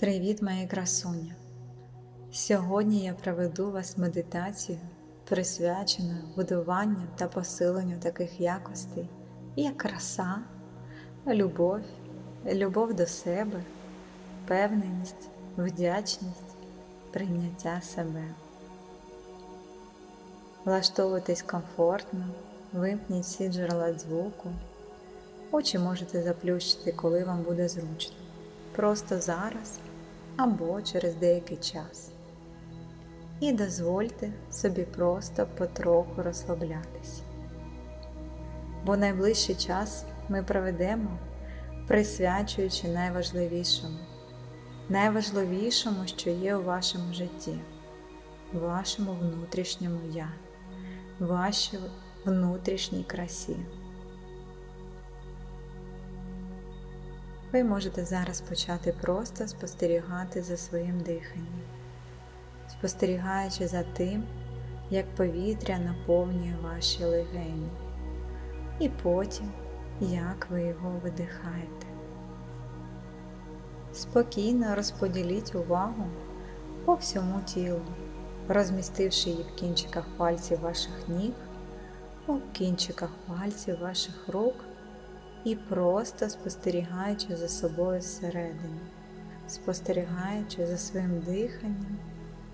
Привіт, мої красуні! Сьогодні я проведу вас медитацію, присвяченою будуванню та посиленню таких якостей, як краса, любов, любов до себе, певненість, вдячність, прийняття себе. Влаштовуйтесь комфортно, вимкніть всі джерела звуку, очі можете заплющити, коли вам буде зручно. Просто зараз або через деякий час. І дозвольте собі просто потроху розслаблятися. Бо найближчий час ми проведемо, присвячуючи найважливішому, найважливішому, що є у вашому житті, вашому внутрішньому я, вашій внутрішній красі. Ви можете зараз почати просто спостерігати за своїм диханням, спостерігаючи за тим, як повітря наповнює ваші легені, і потім, як ви його видихаєте. Спокійно розподіліть увагу по всьому тілу, розмістивши її в кінчиках пальців ваших ніг, у кінчиках пальців ваших рук і просто спостерігаючи за собою зсередині, спостерігаючи за своїм диханням,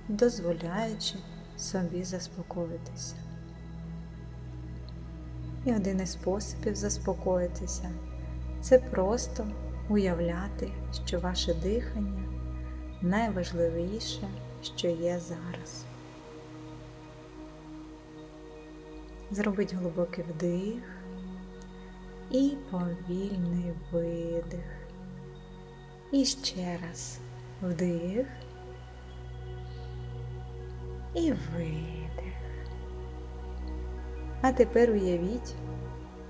дозволяючи собі заспокоїтися. І один із способів заспокоїтися це просто уявляти, що ваше дихання найважливіше, що є зараз. Зробіть глибокий вдих і повільний видих. І ще раз вдих і видих. А тепер уявіть,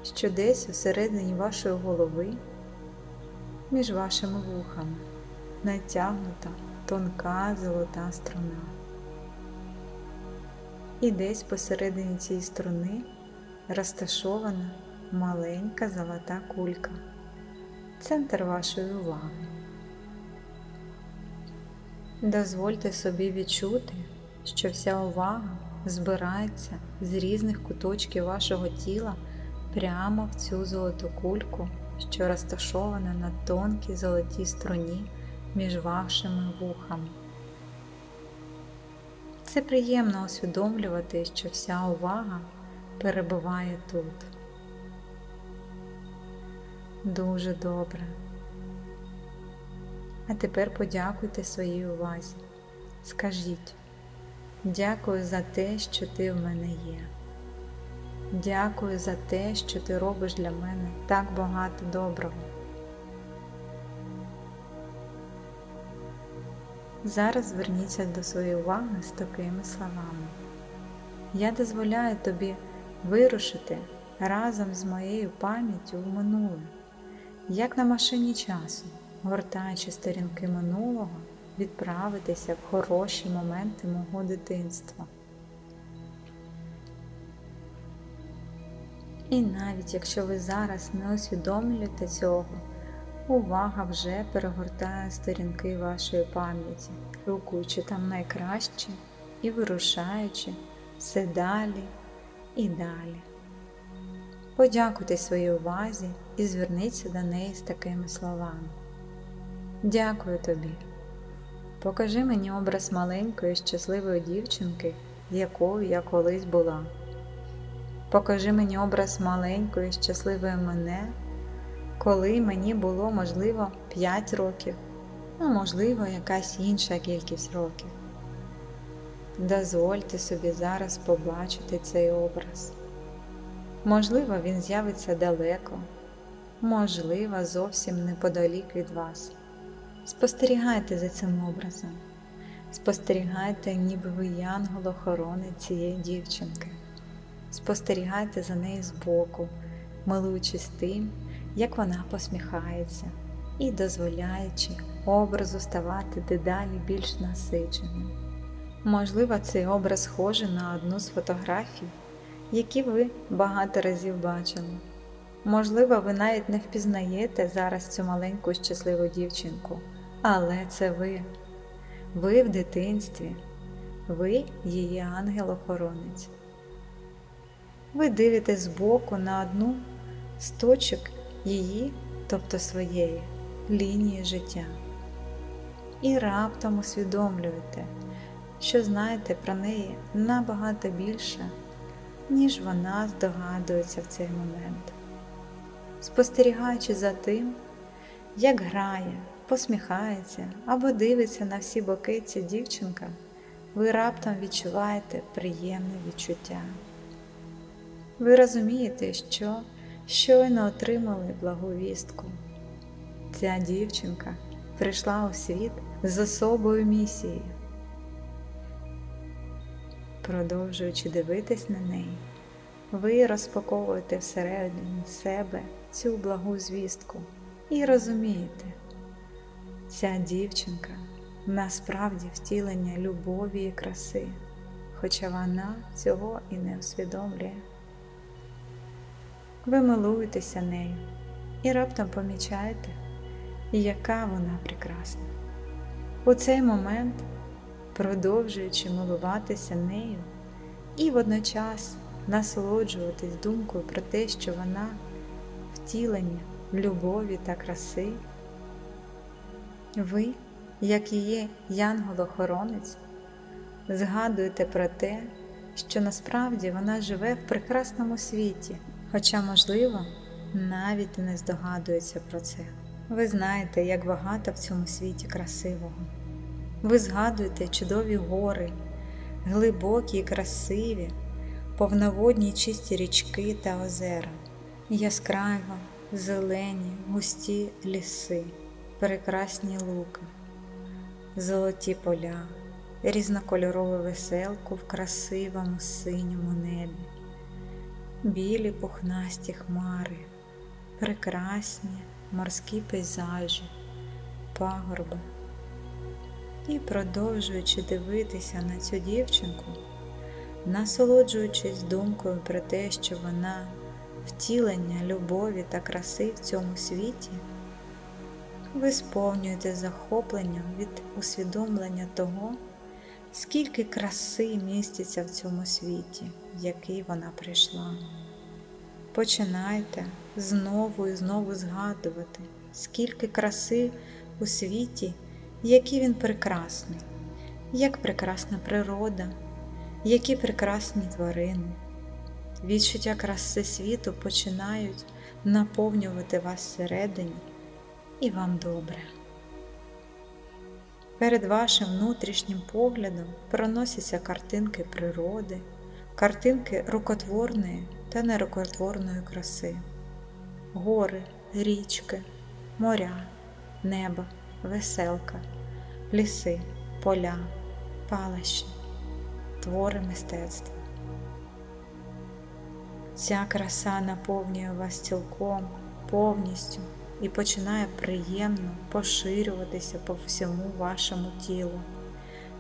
що десь усередині вашої голови, між вашими вухами, натягнута тонка золота струна. І десь посередині цієї струни розташована маленька золота кулька, центр вашої уваги. Дозвольте собі відчути, що вся увага збирається з різних куточків вашого тіла прямо в цю золоту кульку, що розташована на тонкій золотій струні між вашими вухами. Це приємно усвідомлювати, що вся увага перебуває тут. Дуже добре. А тепер подякуйте своїй увазі. Скажіть, дякую за те, що ти в мене є. Дякую за те, що ти робиш для мене так багато доброго. Зараз зверніться до своєї уваги з такими словами. Я дозволяю тобі вирушити разом з моєю пам'яттю в минуле як на машині часу, гортаючи сторінки минулого, відправитися в хороші моменти мого дитинства. І навіть якщо ви зараз не усвідомлюєте цього, увага вже перегортає сторінки вашої пам'яті, рукуючи там найкраще і вирушаючи все далі і далі. Подякуйте своїй увазі і зверніться до неї з такими словами. Дякую тобі. Покажи мені образ маленької щасливої дівчинки, якою я колись була. Покажи мені образ маленької щасливої мене, коли мені було, можливо, 5 років, а можливо, якась інша кількість років. Дозвольте собі зараз побачити цей образ. Можливо, він з'явиться далеко, можливо, зовсім неподалік від вас. Спостерігайте за цим образом, спостерігайте, ніби ви янгол-охоронець цієї дівчинки. Спостерігайте за нею збоку, милуючись тим, як вона посміхається, і дозволяючи образу ставати дедалі більш насиченим. Можливо, цей образ схожий на одну з фотографій які ви багато разів бачили. Можливо, ви навіть не впізнаєте зараз цю маленьку щасливу дівчинку, Але це ви, ви в дитинстві, ви її ангел-охоронець. Ви дивитесь збоку на одну з точок її, тобто своєї, лінії життя. І раптом усвідомлюєте, що знаєте про неї набагато більше, ніж вона здогадується в цей момент. Спостерігаючи за тим, як грає, посміхається або дивиться на всі боки ця дівчинка, ви раптом відчуваєте приємне відчуття. Ви розумієте, що щойно отримали благу вістку. Ця дівчинка прийшла у світ з особою місією. Продовжуючи дивитись на неї, ви розпаковуєте всередині себе цю благу звістку і розумієте, ця дівчинка насправді втілення любові і краси, хоча вона цього і не усвідомлює. Ви милуєтеся нею і раптом помічаєте, яка вона прекрасна. У цей момент, продовжуючи милуватися нею і водночас насолоджуватись думкою про те, що вона втілення любові та краси, ви, як її янгол-охоронець, згадуєте про те, що насправді вона живе в прекрасному світі, хоча, можливо, навіть не здогадується про це. Ви знаєте, як багато в цьому світі красивого. Ви згадуєте чудові гори, глибокі і красиві, повноводні чисті річки та озера, яскраво, зелені, густі ліси, прекрасні луки, золоті поля, різнокольорову веселку в красивому синьому небі, білі пухнасті хмари, прекрасні морські пейзажі, пагорби. І, продовжуючи дивитися на цю дівчинку, насолоджуючись думкою про те, що вона втілення любові та краси в цьому світі, ви сповнюєте захопленням від усвідомлення того, скільки краси міститься в цьому світі, в який вона прийшла. Починайте знову і знову згадувати, скільки краси у світі, який він прекрасний, як прекрасна природа, які прекрасні тварини. Відчуття краси світу починають наповнювати вас всередині, і вам добре. Перед вашим внутрішнім поглядом проносяться картинки природи, картинки рукотворної та нерукотворної краси, гори, річки, моря, небо, веселка, ліси, поля, палащі, твори мистецтва. Ця краса наповнює вас цілком, повністю і починає приємно поширюватися по всьому вашому тілу,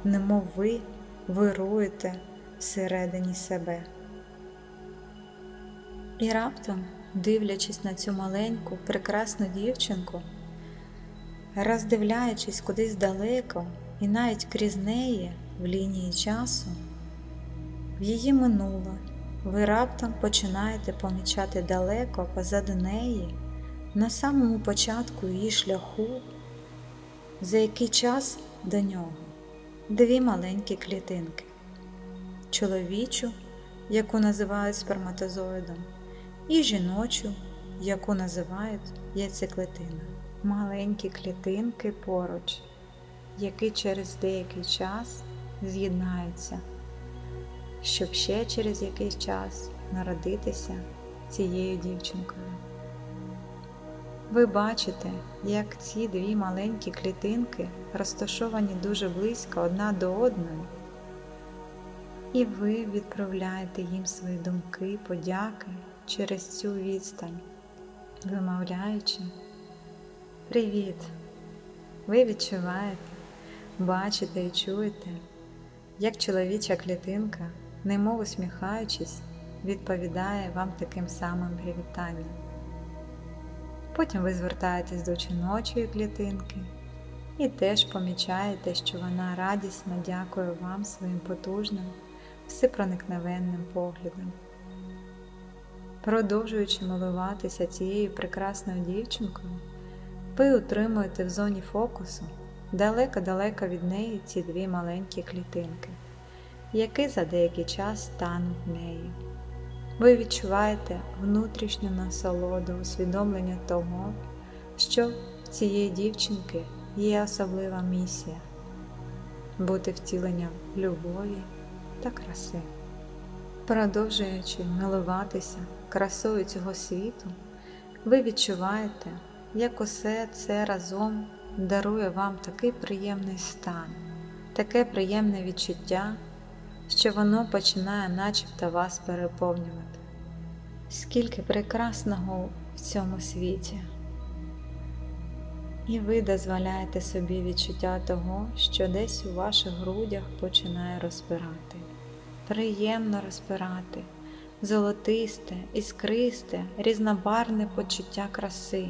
немов ви вируєте всередині себе. І раптом, дивлячись на цю маленьку, прекрасну дівчинку, роздивляючись кудись далеко і навіть крізь неї в лінії часу, в її минуле ви раптом починаєте помічати далеко позаду неї, на самому початку її шляху, за який час до нього дві маленькі клітинки, чоловічу, яку називають сперматозоїдом, і жіночу, яку називають яйцеклетиною. Маленькі клітинки поруч, які через деякий час з'єднаються щоб ще через якийсь час народитися цією дівчинкою. Ви бачите, як ці дві маленькі клітинки розташовані дуже близько одна до одної, і ви відправляєте їм свої думки, подяки через цю відстань, вимовляючи Привіт! Ви відчуваєте, бачите і чуєте, як чоловіча клітинка немов усміхаючись, відповідає вам таким самим привітанням. Потім ви звертаєтесь до жіночої клітинки і теж помічаєте, що вона радісно дякує вам своїм потужним, всепроникновенним поглядом. Продовжуючи милуватися цією прекрасною дівчинкою, ви утримуєте в зоні фокусу далеко-далеко від неї ці дві маленькі клітинки, які за деякий час стануть нею. Ви відчуваєте внутрішню насолоду, усвідомлення того, що в цієї дівчинки є особлива місія бути втіленням любові та краси. Продовжуючи милуватися красою цього світу, ви відчуваєте, як усе це разом дарує вам такий приємний стан, таке приємне відчуття, що воно починає начебто вас переповнювати. Скільки прекрасного в цьому світі! І ви дозволяєте собі відчуття того, що десь у ваших грудях починає розпирати. Приємно розпирати, золотисте, іскристе, різнобарне почуття краси.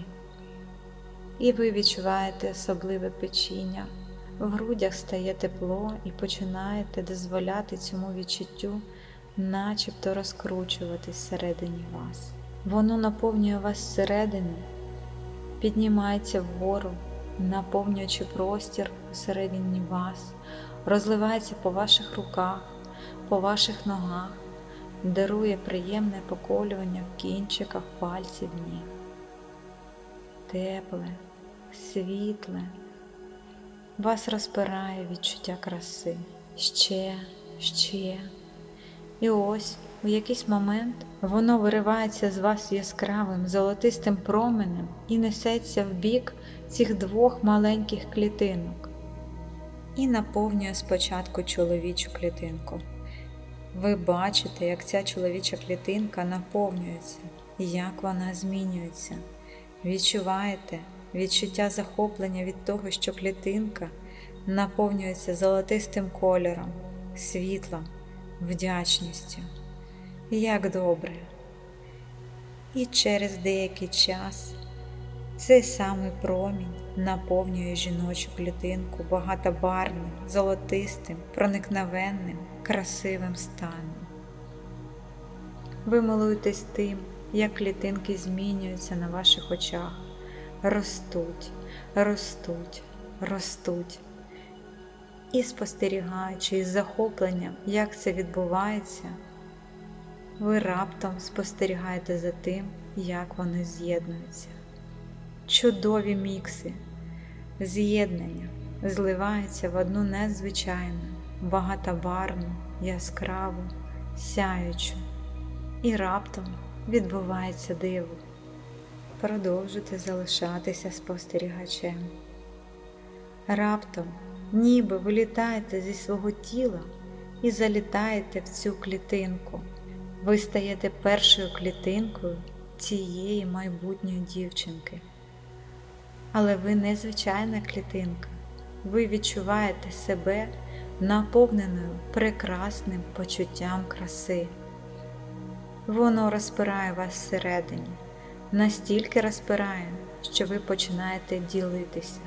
І ви відчуваєте особливе печіння, в грудях стає тепло і починаєте дозволяти цьому відчуттю начебто розкручуватись всередині вас. Воно наповнює вас зсередини піднімається вгору, наповнюючи простір всередині вас, розливається по ваших руках, по ваших ногах, дарує приємне поколювання в кінчиках пальців ніг. Тепле, світле, вас розпирає відчуття краси ще, ще. І ось у якийсь момент воно виривається з вас яскравим золотистим променем і несеться в бік цих двох маленьких клітинок і наповнює спочатку чоловічу клітинку. Ви бачите, як ця чоловіча клітинка наповнюється, як вона змінюється. Відчуваєте відчуття захоплення від того, що клітинка наповнюється золотистим кольором, світлом, вдячністю як добре. І через деякий час цей самий промінь наповнює жіночу клітинку багатобарним, золотистим, проникновенним, красивим станом. Ви милуєтесь тим, як клітинки змінюються на ваших очах, ростуть, ростуть, ростуть. І спостерігаючи із захопленням, як це відбувається ви раптом спостерігаєте за тим, як вони з'єднуються. Чудові мікси, з'єднання зливаються в одну незвичайну, багатобарну, яскраву, сяючу, і раптом відбувається диво. Продовжуйте залишатися спостерігачем. Раптом, ніби вилітаєте зі свого тіла і залітаєте в цю клітинку. Ви стаєте першою клітинкою цієї майбутньої дівчинки. Але ви не звичайна клітинка, ви відчуваєте себе наповненою прекрасним почуттям краси. Воно розпирає вас всередині, настільки розпирає, що ви починаєте ділитися.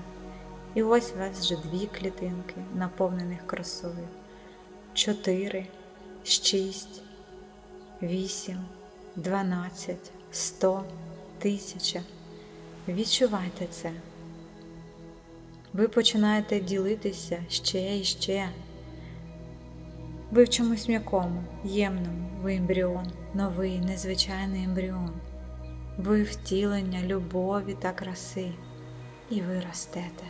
І ось у вас вже дві клітинки, наповнених красою, чотири, шість вісім, дванадцять, сто, тисяча. Відчувайте це. Ви починаєте ділитися ще і ще. Ви в чомусь м'якому, ємному, ви ембріон, новий, незвичайний ембріон. Ви втілення любові та краси, і ви ростете.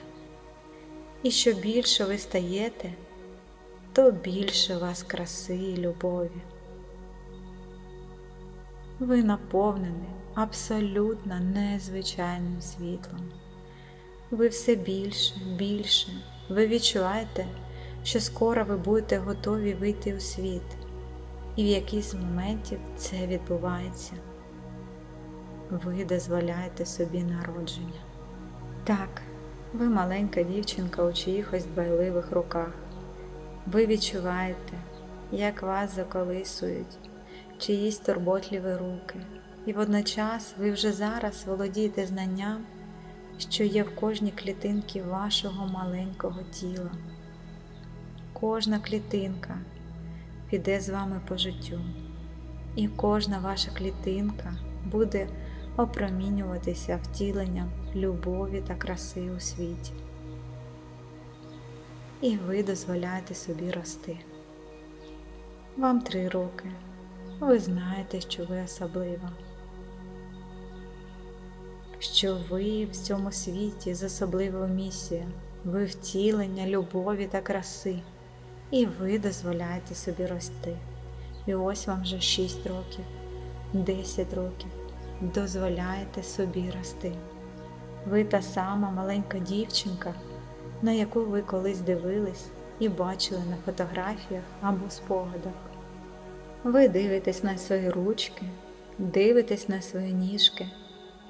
І що більше ви стаєте, то більше вас краси і любові ви наповнені абсолютно незвичайним світлом. Ви все більше, більше, ви відчуваєте, що скоро ви будете готові вийти у світ, і в якийсь моментів це відбувається. Ви дозволяєте собі народження. Так, ви маленька дівчинка у чиїхось дбайливих руках. Ви відчуваєте, як вас заколисують чиїсь турботливі руки, і водночас ви вже зараз володієте знанням, що є в кожній клітинці вашого маленького тіла. Кожна клітинка піде з вами по життю, і кожна ваша клітинка буде опромінюватися втіленням любові та краси у світі. І ви дозволяєте собі рости. Вам три роки. Ви знаєте, що ви особлива, що ви в цьому світі з особливою місією, ви втілення любові та краси, і ви дозволяєте собі рости. І ось вам вже 6 років, 10 років. Дозволяєте собі рости. Ви та сама маленька дівчинка, на яку ви колись дивились і бачили на фотографіях або спогадах. Ви дивитесь на свої ручки, дивитесь на свої ніжки,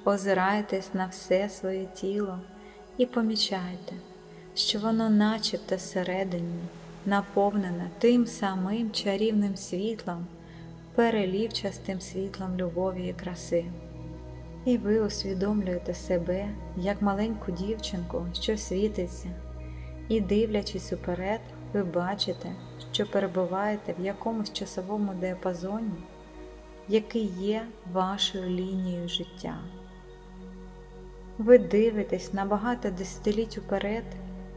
озираєтесь на все своє тіло і помічаєте, що воно начебто всередині наповнене тим самим чарівним світлом, перелівчастим світлом любові і краси. І ви усвідомлюєте себе як маленьку дівчинку, що світиться, і, дивлячись уперед, ви бачите, що перебуваєте в якомусь часовому діапазоні, який є вашою лінією життя. Ви дивитесь на багато десятиліть уперед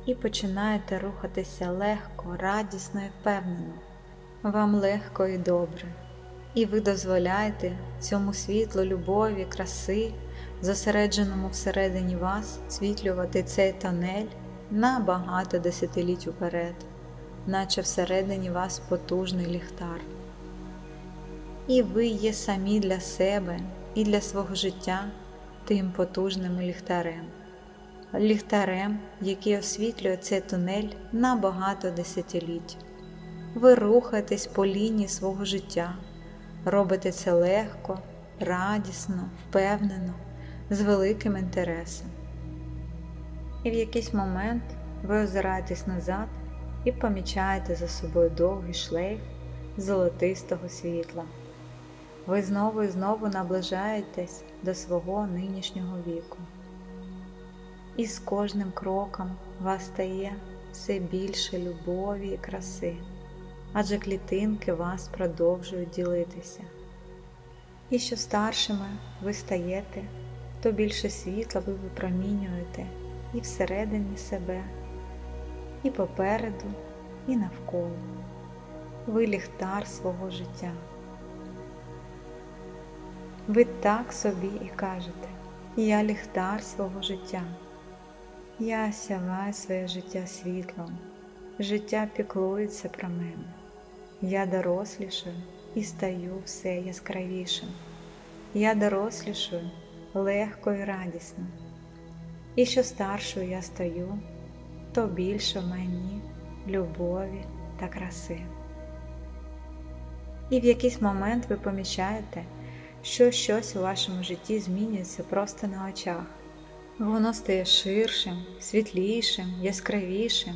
і починаєте рухатися легко, радісно і впевнено. Вам легко і добре, і ви дозволяєте цьому світлу любові, краси, зосередженому всередині вас, світлювати цей тонель на багато десятиліть уперед, наче всередині вас потужний ліхтар. І ви є самі для себе і для свого життя тим потужним ліхтарем ліхтарем, який освітлює цей тунель на багато десятиліть. Ви рухаєтесь по лінії свого життя, робите це легко, радісно, впевнено, з великим інтересом. І в якийсь момент ви озираєтесь назад і помічаєте за собою довгий шлейф золотистого світла. Ви знову і знову наближаєтесь до свого нинішнього віку і з кожним кроком вас стає все більше любові і краси, адже клітинки вас продовжують ділитися. І що старшими ви стаєте, то більше світла ви випромінюєте і всередині себе, і попереду, і навколо. Ви ліхтар свого життя. Ви так собі і кажете, я ліхтар свого життя. Я сяваю своє життя світлом, життя піклується про мене. Я дорослішаю і стаю все яскравішим. Я дорослішую легко і радісно. І що старшою я стаю, то більше мені любові та краси. І в якийсь момент ви помічаєте, що щось у вашому житті змінюється просто на очах. Воно стає ширшим, світлішим, яскравішим,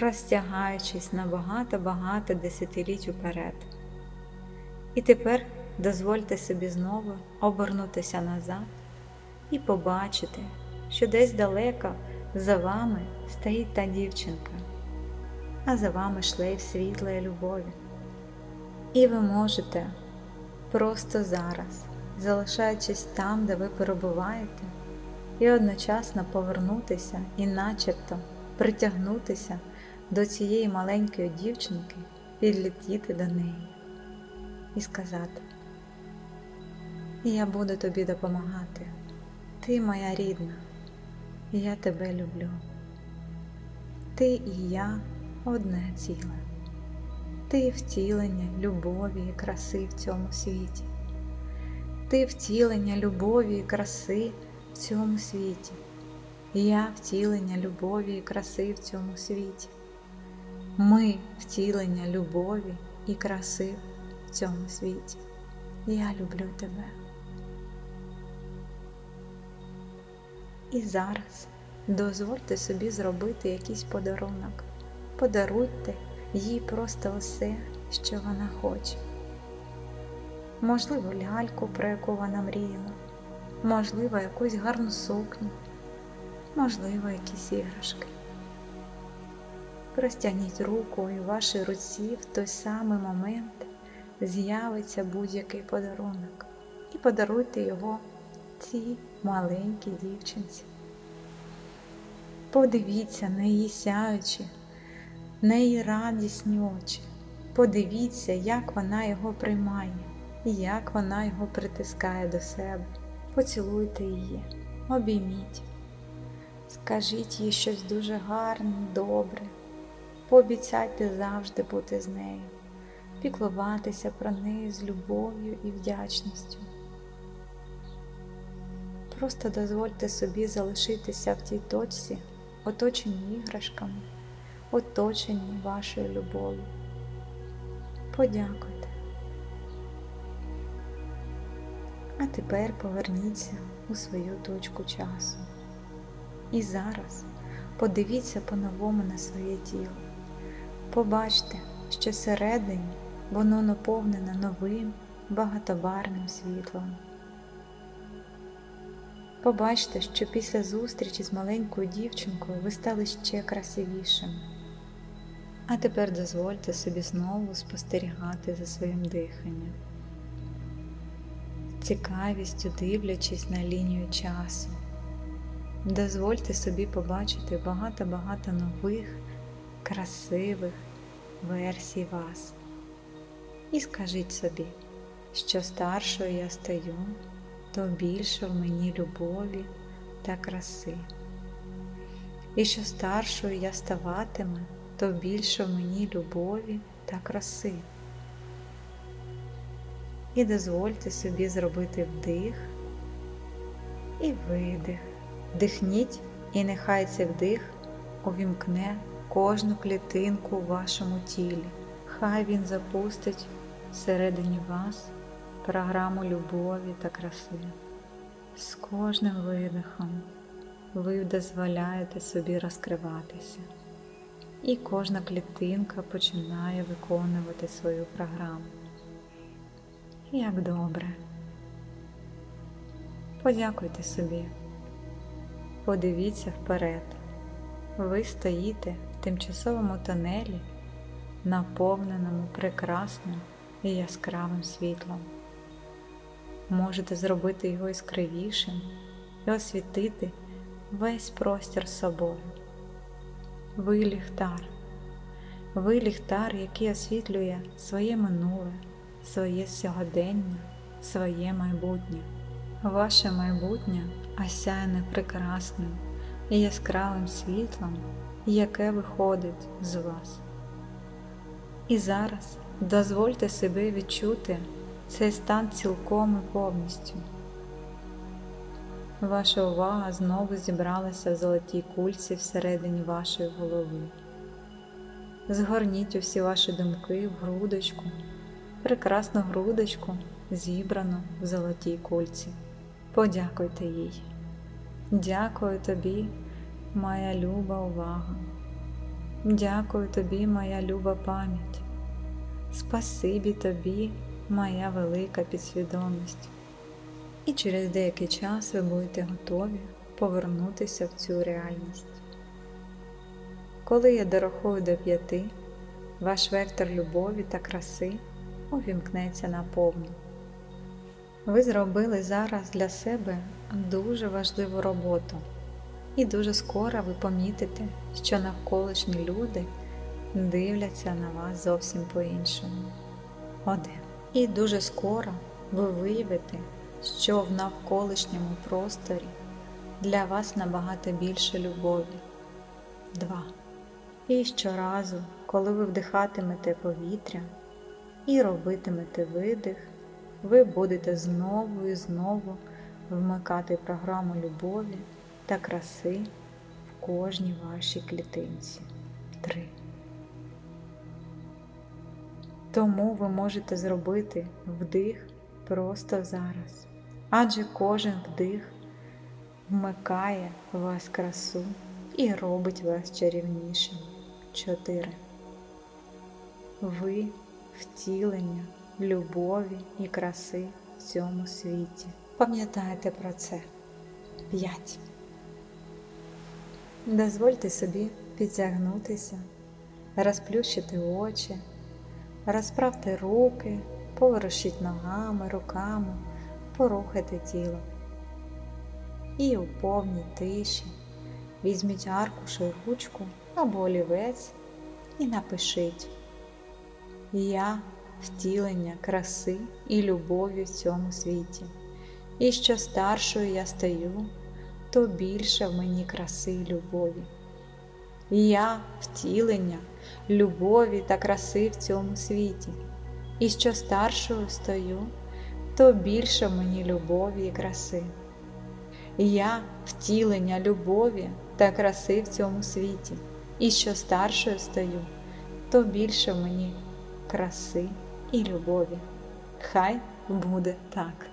розтягаючись на багато-багато десятиліть уперед. І тепер дозвольте собі знову обернутися назад і побачити, що десь далеко за вами стоїть та дівчинка, а за вами шлейф світла і любові. І ви можете просто зараз, залишаючись там, де ви перебуваєте і одночасно повернутися і начебто притягнутися до цієї маленької дівчинки, підлетіти до неї. І сказати, я буду тобі допомагати, ти моя рідна, і я тебе люблю. Ти і я одне ціле, ти втілення любові і краси в цьому світі, ти втілення любові і краси в цьому світі, я втілення любові і краси в цьому світі. Ми втілення любові і краси в цьому світі. Я люблю тебе. І зараз дозвольте собі зробити якийсь подарунок. Подаруйте їй просто усе, що вона хоче. Можливо, ляльку, про яку вона мріяла можливо, якусь гарну сукню, можливо, якісь іграшки. Простягніть руку і в вашій руці в той самий момент з'явиться будь-який подарунок і подаруйте його цій маленькій дівчинці. Подивіться на її сяючі, на її радісні очі. Подивіться, як вона його приймає, як вона його притискає до себе. Поцілуйте її, обійміть, скажіть їй щось дуже гарне, добре. Пообіцяйте завжди бути з нею, піклуватися про неї з любов'ю і вдячністю. Просто дозвольте собі залишитися в тій точці, оточені іграшками, оточені вашою любов'ю. Подякуйте. А тепер поверніться у свою точку часу. І зараз подивіться по-новому на своє тіло. Побачте, що всередині воно наповнене новим багатобарним світлом. Побачте, що після зустрічі з маленькою дівчинкою ви стали ще красивішими. А тепер дозвольте собі знову спостерігати за своїм диханням, цікавістю дивлячись на лінію часу. Дозвольте собі побачити багато-багато нових, красивих версій вас. І скажіть собі, що старшою я стаю то більше в мені любові та краси. І що старшою я ставатиме, то більше в мені любові та краси. І дозвольте собі зробити вдих і видих. Вдихніть, і нехай цей вдих увімкне кожну клітинку у вашому тілі. Хай він запустить всередині вас програму любові та краси. З кожним видихом ви дозволяєте собі розкриватися, і кожна клітинка починає виконувати свою програму. Як добре. Подякуйте собі, подивіться вперед. Ви стоїте в тимчасовому тонелі, наповненому прекрасним і яскравим світлом можете зробити його іскривішим і освітити весь простір собою. Ви ліхтар, ви ліхтар, який освітлює своє минуле, своє сьогодення, своє майбутнє. Ваше майбутнє осяяне прекрасним і яскравим світлом, яке виходить з вас. І зараз дозвольте себе відчути цей стан цілком і повністю. Ваша увага знову зібралася в золотій кульці всередині вашої голови. Згорніть усі ваші думки в грудочку, прекрасну грудочку, зібрану в золотій кульці. Подякуйте їй. Дякую тобі, моя люба увага. Дякую тобі, моя люба пам'ять. Спасибі тобі моя велика підсвідомість. І через деякий час ви будете готові повернутися в цю реальність. Коли я дорахую до п'яти, ваш вектор любові та краси увімкнеться наповну. Ви зробили зараз для себе дуже важливу роботу, і дуже скоро ви помітите, що навколишні люди дивляться на вас зовсім по-іншому. Один. І дуже скоро ви виявите, що в навколишньому просторі для вас набагато більше любові. 2. І щоразу, коли ви вдихатимете повітря і робитимете видих, ви будете знову і знову вмикати програму любові та краси в кожній вашій клітинці. 3. Тому ви можете зробити вдих просто зараз, адже кожен вдих вмикає в вас красу і робить вас чарівнішим. 4. Ви втілення любові і краси в цьому світі. Пам'ятайте про це. 5. Дозвольте собі підтягнутися, розплющити очі, розправте руки, поворушіть ногами, руками, порухайте тіло. І у повній тиші візьміть аркушу і ручку або олівець і напишіть Я втілення краси і любові в цьому світі. І що старшою я стаю, то більше в мені краси і любові. Я втілення любові та краси в цьому світі. І що старшою стою, то більше в мені любові і краси. Я втілення любові та краси в цьому світі. І що старшою стою, то більше в мені краси і любові. Хай буде так.